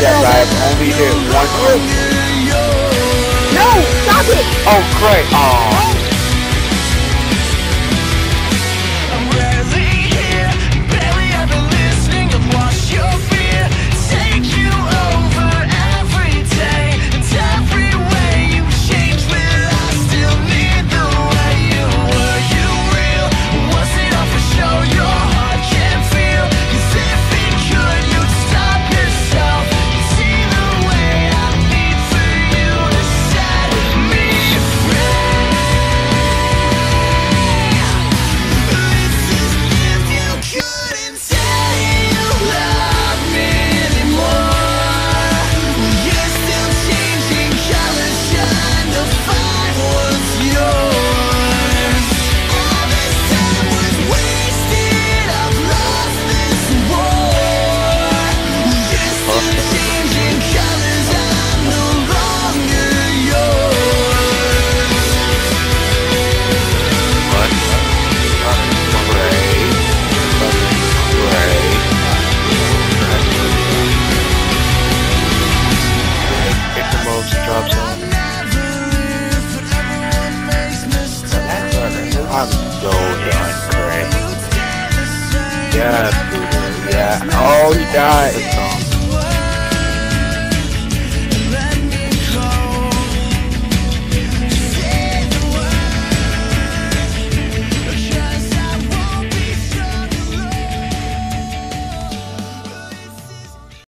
that I only hit one. No! Stop it! Oh, great. Yeah, yeah. Oh, he died.